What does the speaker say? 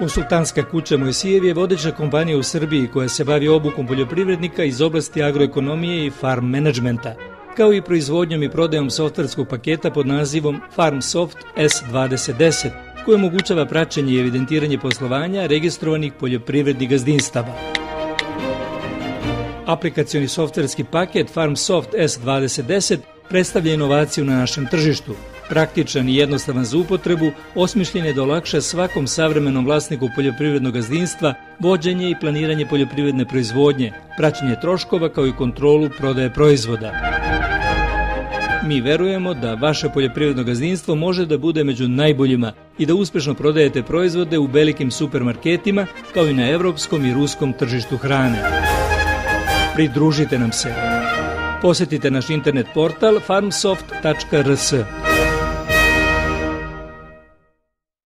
Konsultantska kuća Mojsijev je vodeća kompanija u Srbiji koja se bavi obukom poljoprivrednika iz oblasti agroekonomije i farm menadžmenta, kao i proizvodnjom i prodajom softverskog paketa pod nazivom FarmSoft S2010, koji omogućava praćenje i evidentiranje poslovanja registrovanih poljoprivrednih gazdinstava. Aplikacioni softverski paket FarmSoft S2010 predstavlja inovaciju na našem tržištu. Praktičan i jednostavan za upotrebu, osmišljen je da olakša svakom savremenom vlasniku poljoprivrednog gazdinstva vođenje i planiranje poljoprivredne proizvodnje, praćenje troškova kao i kontrolu prodaje proizvoda. Mi verujemo da vaše poljoprivredno gazdinstvo može da bude među najboljima i da uspešno prodajete proizvode u velikim supermarketima kao i na evropskom i ruskom tržištu hrane. Pridružite nam se. Posetite naš internet portal farmsoft.rs.